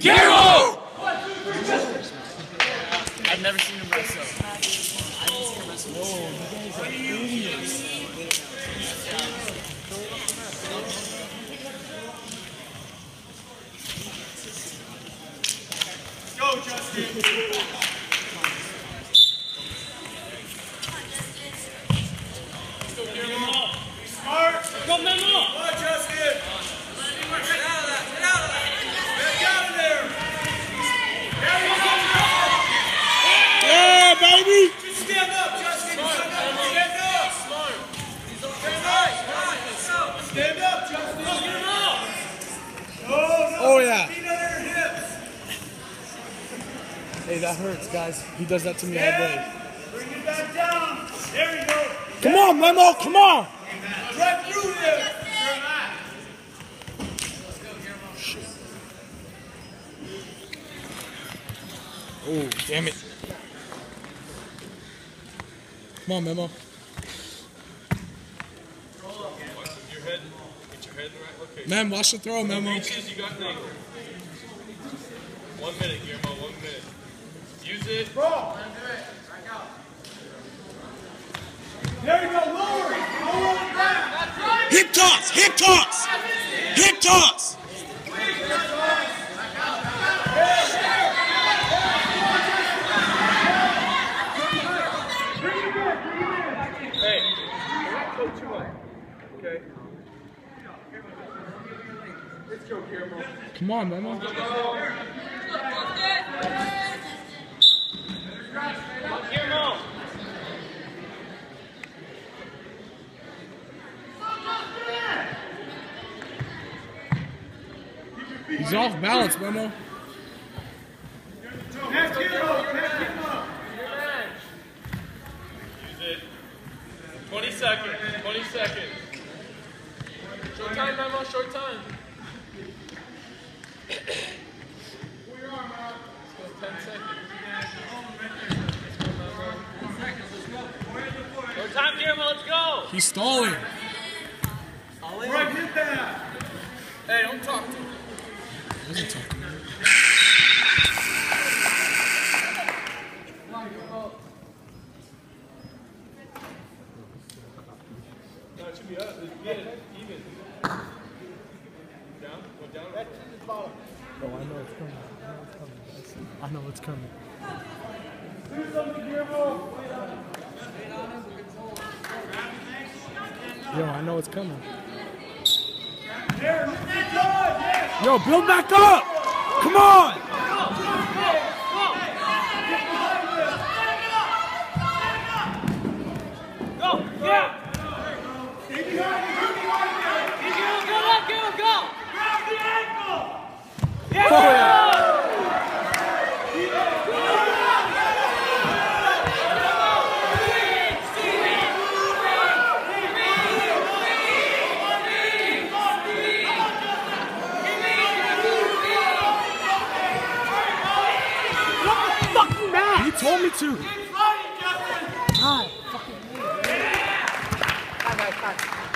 Guillermo! I've never seen him wrestle. Go, Justin. That hurts, guys. He does that to me all day. Bring it back down. There you go. Come on, Memo, come on! Right through there. Oh, damn it. Come on, Memo. Your head, get your head in the right location. Man, watch the throw, Memo. Reaches, you got an angle. One minute, Guillermo, one minute. Use it. Roll. There you go. Lower it. Lower it back. Hip toss, hip toss! Hip toss! Hey, we're not coaching. Okay? Let's go, Guillermo. Come on, Memo. Guillermo! He's off balance, Memo. Next hit up. Next hit up. Use it. 20 seconds, 20 seconds. Short time, Memo, short time. Pull your arm out. Let's go 10 seconds. Short time, Guillermo, let's go! He's stalling. Right, hit that. Hey, don't talk to him. Yo, I know it's coming. There, lift your jaw. Yes. Yo, build back up! Come on! Go! Yeah! Stay behind him. Get behind him. Go, go, go, go! Grab the ankle. Oh, yeah. Fucking man! He told me to. Keep fighting, Justin. God, fucking man. Bye, bye, bye.